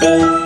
people.